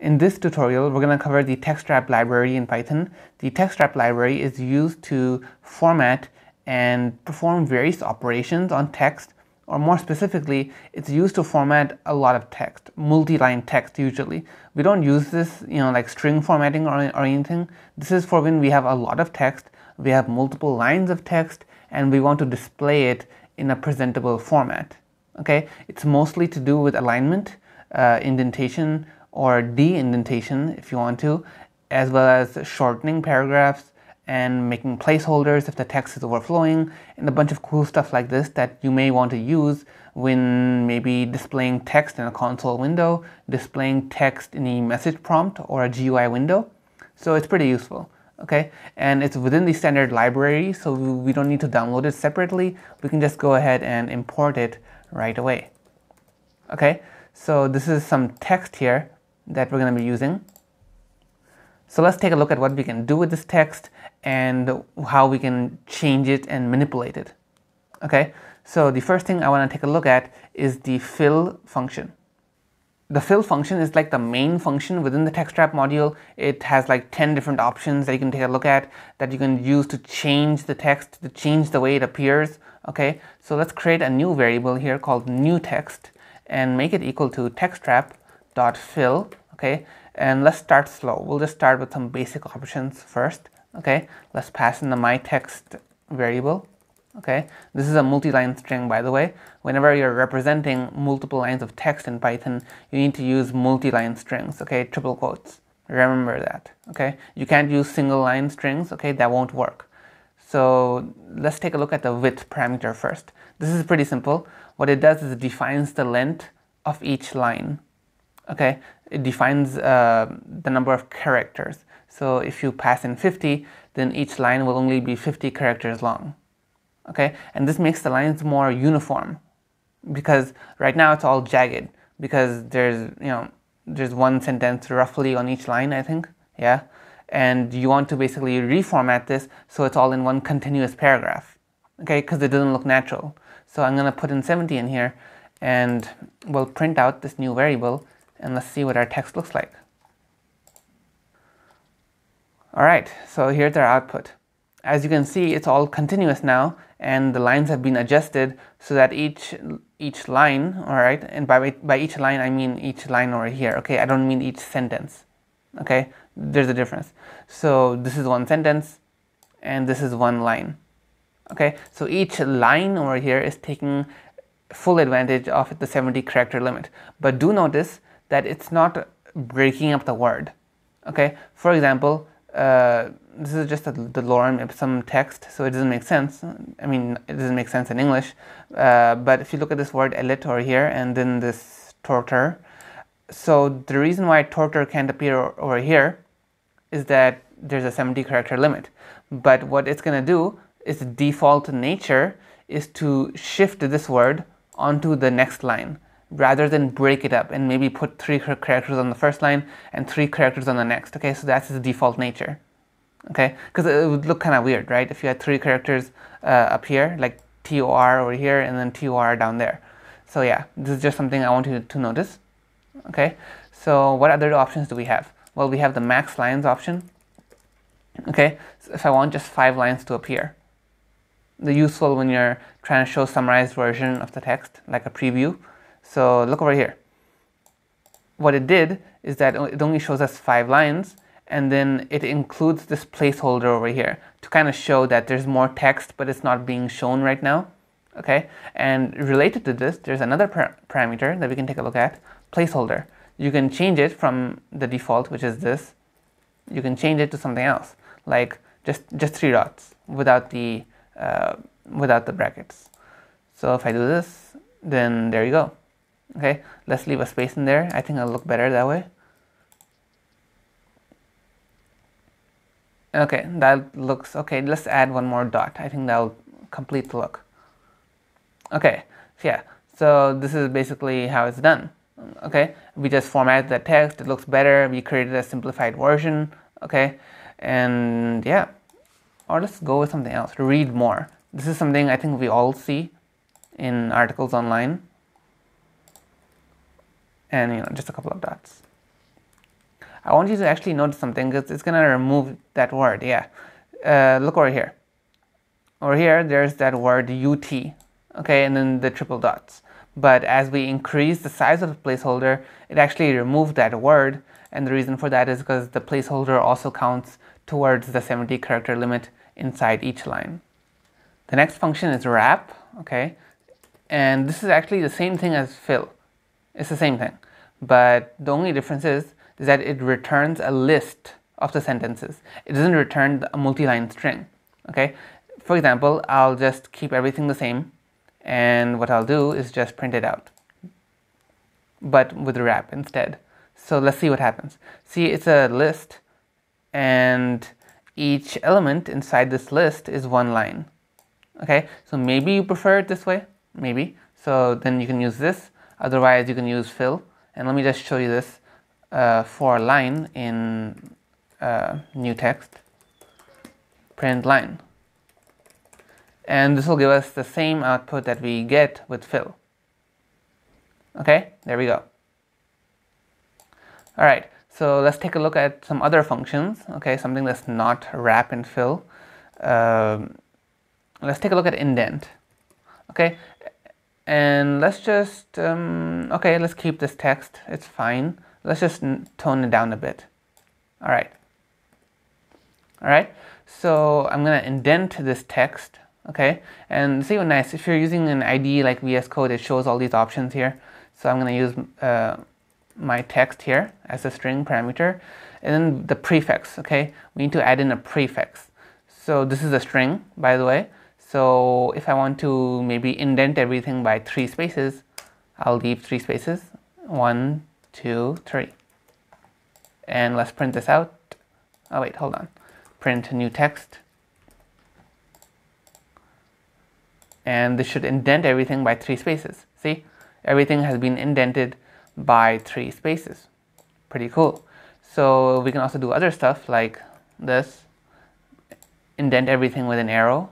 In this tutorial, we're going to cover the textwrap library in Python. The textwrap library is used to format and perform various operations on text, or more specifically, it's used to format a lot of text, multi-line text usually. We don't use this, you know, like string formatting or, or anything. This is for when we have a lot of text, we have multiple lines of text, and we want to display it in a presentable format. Okay, it's mostly to do with alignment, uh, indentation, or de-indentation if you want to, as well as shortening paragraphs and making placeholders if the text is overflowing and a bunch of cool stuff like this that you may want to use when maybe displaying text in a console window, displaying text in a message prompt or a GUI window. So it's pretty useful. Okay, and it's within the standard library, so we don't need to download it separately. We can just go ahead and import it right away. Okay, so this is some text here that we're going to be using. So let's take a look at what we can do with this text and how we can change it and manipulate it. Okay, so the first thing I want to take a look at is the fill function. The fill function is like the main function within the textwrap module. It has like 10 different options that you can take a look at that you can use to change the text, to change the way it appears. Okay, so let's create a new variable here called new text and make it equal to textwrap.fill okay? And let's start slow. We'll just start with some basic options first okay? Let's pass in the my text variable okay? This is a multi-line string by the way. Whenever you're representing multiple lines of text in python you need to use multi-line strings okay? Triple quotes. Remember that okay? You can't use single line strings okay? That won't work. So let's take a look at the width parameter first. This is pretty simple. What it does is it defines the length of each line okay it defines uh, the number of characters. So if you pass in 50 then each line will only be 50 characters long. Okay and this makes the lines more uniform because right now it's all jagged because there's you know there's one sentence roughly on each line I think. Yeah and you want to basically reformat this so it's all in one continuous paragraph. Okay because it doesn't look natural. So I'm gonna put in 70 in here and we'll print out this new variable and let's see what our text looks like. Alright, so here's our output. As you can see, it's all continuous now and the lines have been adjusted so that each each line, alright, and by, by each line I mean each line over here, okay, I don't mean each sentence, okay, there's a difference. So this is one sentence and this is one line, okay, so each line over here is taking full advantage of the 70 character limit, but do notice that it's not breaking up the word. Okay, for example, uh, this is just a, the lorem ipsum text, so it doesn't make sense. I mean, it doesn't make sense in English. Uh, but if you look at this word elit over here and then this tortor, so the reason why tortor can't appear over here is that there's a 70 character limit. But what it's going to do is default nature is to shift this word onto the next line rather than break it up and maybe put three characters on the first line and three characters on the next. Okay, so that's the default nature. Okay, because it would look kind of weird, right? If you had three characters uh, up here, like TOR over here and then TOR down there. So yeah, this is just something I want you to notice. Okay, so what other options do we have? Well, we have the max lines option. Okay, so if I want just five lines to appear. The useful when you're trying to show summarized version of the text, like a preview. So look over here. What it did is that it only shows us five lines and then it includes this placeholder over here to kind of show that there's more text but it's not being shown right now. Okay, and related to this, there's another par parameter that we can take a look at, placeholder. You can change it from the default, which is this. You can change it to something else, like just just three dots without the uh, without the brackets. So if I do this, then there you go. Okay, let's leave a space in there. I think it'll look better that way. Okay, that looks okay. Let's add one more dot. I think that'll complete the look. Okay, so yeah, so this is basically how it's done. Okay, we just formatted the text. It looks better. We created a simplified version. Okay, and yeah, or let's go with something else. Read more. This is something I think we all see in articles online and you know just a couple of dots I want you to actually notice something because it's going to remove that word. Yeah. Uh, look over here. Over here, there's that word UT, okay, and then the triple dots. But as we increase the size of the placeholder, it actually removed that word. And the reason for that is because the placeholder also counts towards the 70 character limit inside each line. The next function is wrap, okay, and this is actually the same thing as fill. It's the same thing, but the only difference is, that it returns a list of the sentences. It doesn't return a multi-line string, okay. For example, I'll just keep everything the same, and what I'll do is just print it out, but with a wrap instead. So let's see what happens. See, it's a list, and each element inside this list is one line okay so maybe you prefer it this way maybe so then you can use this otherwise you can use fill. And let me just show you this uh, for line in uh, new text. Print line. And this will give us the same output that we get with fill. Okay? There we go. All right. So let's take a look at some other functions. Okay? Something that's not wrap and fill. Um, let's take a look at indent. Okay and let's just um, okay let's keep this text. It's fine. Let's just tone it down a bit. All right. All right? So I'm gonna indent this text okay? And see what nice if you're using an IDE like VS Code it shows all these options here. So I'm gonna use uh, my text here as a string parameter. And then the prefix okay? We need to add in a prefix. So this is a string by the way so if I want to maybe indent everything by three spaces, I'll leave three spaces, one, two, three. And let's print this out. Oh wait, hold on. Print new text. And this should indent everything by three spaces. See, everything has been indented by three spaces. Pretty cool. So we can also do other stuff like this, indent everything with an arrow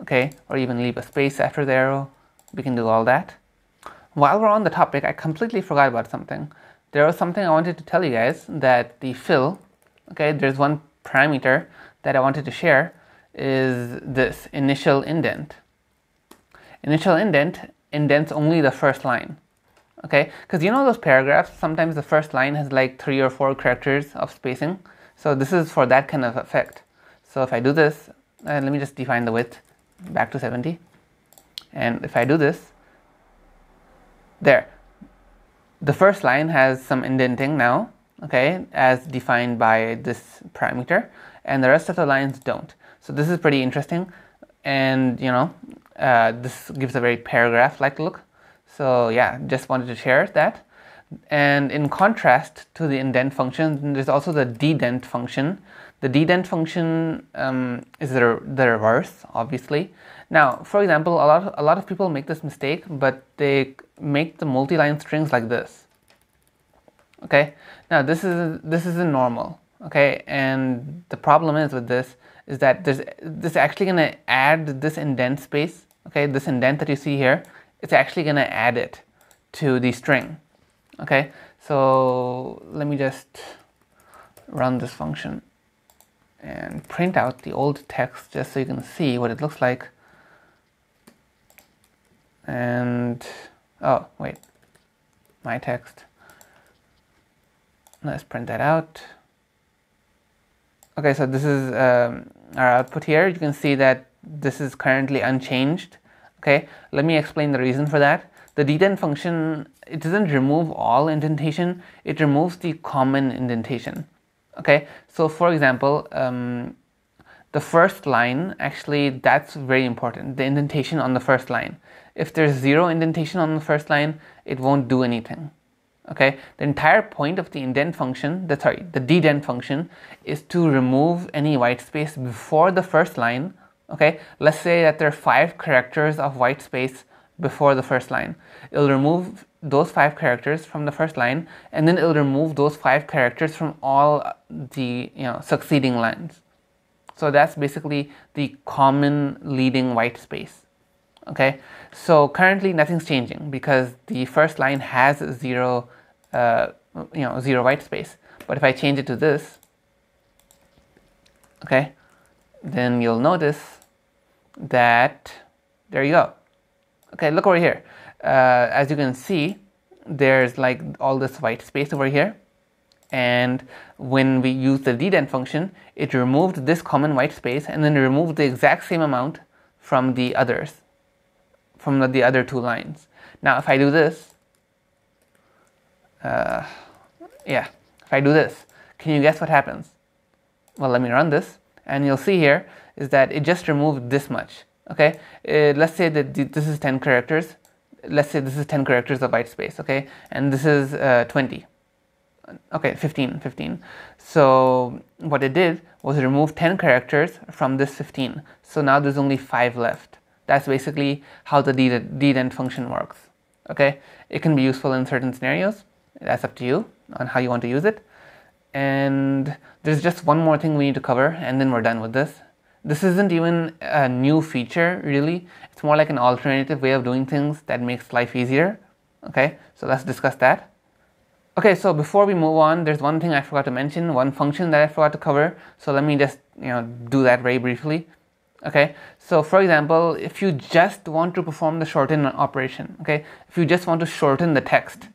okay, or even leave a space after the arrow. We can do all that. While we're on the topic, I completely forgot about something. There was something I wanted to tell you guys that the fill, okay, there's one parameter that I wanted to share is this initial indent. Initial indent indents only the first line, okay? Because you know those paragraphs, sometimes the first line has like three or four characters of spacing. So this is for that kind of effect. So if I do this, uh, let me just define the width back to 70 and if I do this there. The first line has some indenting now okay as defined by this parameter and the rest of the lines don't. So this is pretty interesting and you know uh, this gives a very paragraph like look. So yeah just wanted to share that. And in contrast to the indent function there's also the dedent function the dedent function um, is the, the reverse, obviously. Now, for example, a lot, of, a lot of people make this mistake, but they make the multi-line strings like this. Okay, now this is this isn't normal. Okay, and the problem is with this is that there's this actually going to add this indent space. Okay, this indent that you see here, it's actually going to add it to the string. Okay, so let me just run this function and print out the old text just so you can see what it looks like. And, oh, wait, my text. Let's print that out. Okay, so this is um, our output here. You can see that this is currently unchanged. Okay, let me explain the reason for that. The dedent function, it doesn't remove all indentation, it removes the common indentation okay so for example um, the first line actually that's very important the indentation on the first line. If there's zero indentation on the first line it won't do anything. Okay the entire point of the indent function the sorry the dedent function is to remove any white space before the first line okay? Let's say that there are five characters of white space before the first line it'll remove those five characters from the first line and then it'll remove those five characters from all the you know succeeding lines so that's basically the common leading white space okay so currently nothing's changing because the first line has zero uh, you know, zero white space. But if I change it to this, okay, then you'll notice that, there you go. Okay, look over here. Uh, as you can see, there's like all this white space over here. And when we use the dedent function, it removed this common white space and then removed the exact same amount from the others, from the, the other two lines. Now, if I do this, uh, yeah, if I do this, can you guess what happens? Well, let me run this and you'll see here is that it just removed this much. Okay, uh, let's say that this is 10 characters. Let's say this is 10 characters of white space. Okay, and this is uh, 20. Okay, 15, 15. So what it did was remove 10 characters from this 15. So now there's only five left. That's basically how the dedent function works. Okay, it can be useful in certain scenarios. That's up to you on how you want to use it. And there's just one more thing we need to cover and then we're done with this. This isn't even a new feature really. It's more like an alternative way of doing things that makes life easier. Okay, so let's discuss that. Okay, so before we move on, there's one thing I forgot to mention, one function that I forgot to cover. So let me just you know do that very briefly. Okay, so for example, if you just want to perform the shorten operation, okay, if you just want to shorten the text,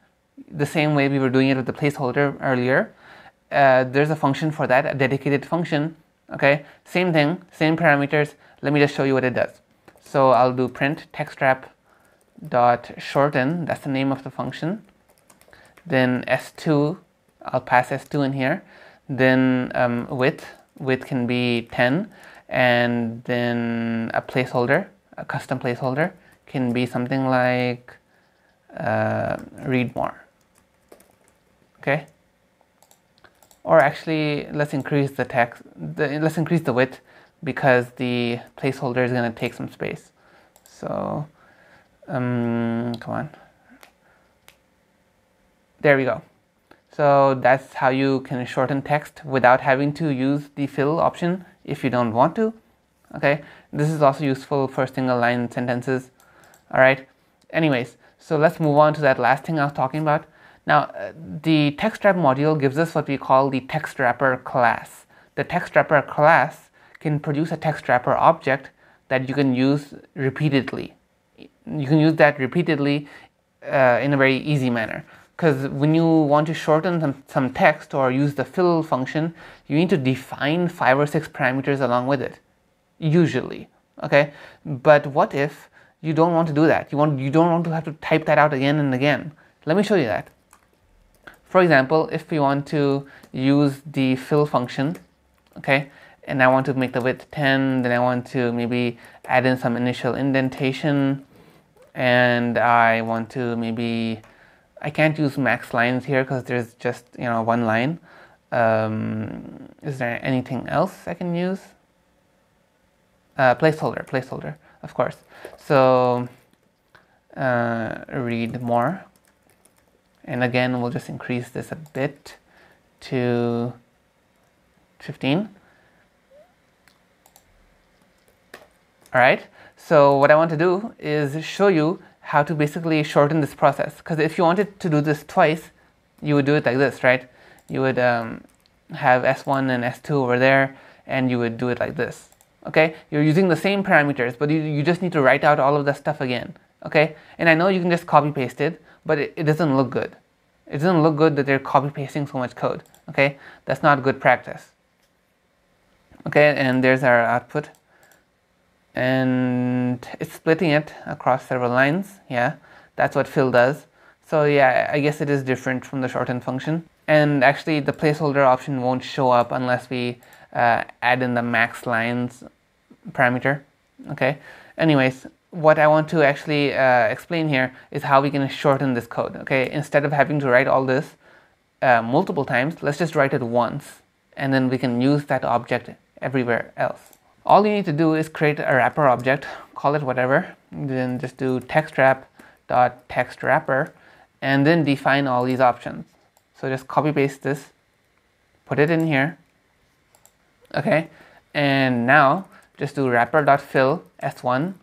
the same way we were doing it with the placeholder earlier, uh, there's a function for that, a dedicated function. Okay, same thing, same parameters. Let me just show you what it does. So I'll do print text wrap dot shorten. That's the name of the function. Then s2, I'll pass s2 in here. Then um, width, width can be 10, and then a placeholder, a custom placeholder, can be something like uh, read more. Okay or actually let's increase the text the, let's increase the width because the placeholder is going to take some space. So um, come on. There we go. So that's how you can shorten text without having to use the fill option if you don't want to okay? This is also useful for single line sentences all right? Anyways so let's move on to that last thing I was talking about now, uh, the text module gives us what we call the text wrapper class. The text wrapper class can produce a text wrapper object that you can use repeatedly. You can use that repeatedly uh, in a very easy manner. Because when you want to shorten some, some text or use the fill function, you need to define five or six parameters along with it, usually. Okay, but what if you don't want to do that? You want you don't want to have to type that out again and again. Let me show you that. For example, if we want to use the fill function, okay, and I want to make the width 10, then I want to maybe add in some initial indentation, and I want to maybe, I can't use max lines here because there's just, you know, one line. Um, is there anything else I can use? Uh, placeholder, placeholder, of course. So, uh, read more and again we'll just increase this a bit to 15 all right so what I want to do is show you how to basically shorten this process. Because if you wanted to do this twice you would do it like this right? You would um, have s1 and s2 over there and you would do it like this okay? You're using the same parameters but you, you just need to write out all of the stuff again okay? And I know you can just copy paste it but it, it doesn't look good. It doesn't look good that they're copy pasting so much code. Okay, that's not good practice. Okay, and there's our output. And it's splitting it across several lines. Yeah, that's what fill does. So yeah, I guess it is different from the shorten function. And actually the placeholder option won't show up unless we uh, add in the max lines parameter. Okay, anyways, what I want to actually uh, explain here is how we can shorten this code. Okay, instead of having to write all this uh, multiple times, let's just write it once and then we can use that object everywhere else. All you need to do is create a wrapper object, call it whatever, then just do text wrap dot and then define all these options. So just copy paste this, put it in here, okay, and now just do wrapper dot fill s1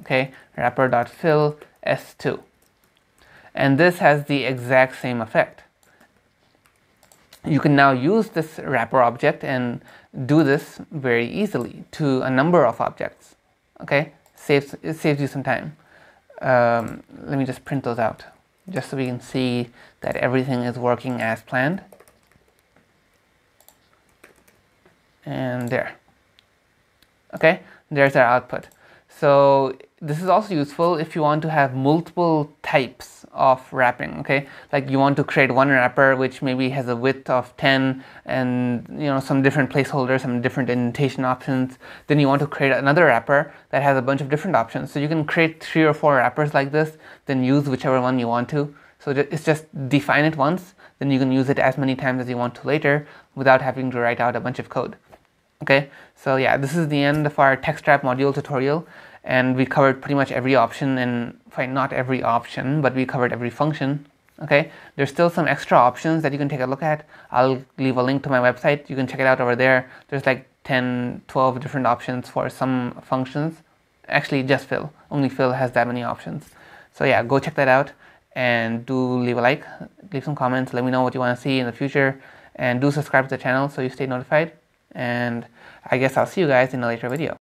okay, wrapper.fill s2. And this has the exact same effect. you can now use this wrapper object and do this very easily to a number of objects. Okay, saves it saves you some time. Um, let me just print those out just so we can see that everything is working as planned. And there. Okay, there's our output. So this is also useful if you want to have multiple types of wrapping okay? Like you want to create one wrapper which maybe has a width of 10 and you know some different placeholders some different indentation options. Then you want to create another wrapper that has a bunch of different options. So you can create three or four wrappers like this then use whichever one you want to. So it's just define it once then you can use it as many times as you want to later without having to write out a bunch of code okay so yeah this is the end of our text wrap module tutorial and we covered pretty much every option and fine not every option but we covered every function. Okay there's still some extra options that you can take a look at. I'll leave a link to my website. You can check it out over there. There's like 10 12 different options for some functions. Actually just fill. Only fill has that many options. So yeah go check that out and do leave a like leave some comments let me know what you want to see in the future and do subscribe to the channel so you stay notified and I guess I'll see you guys in a later video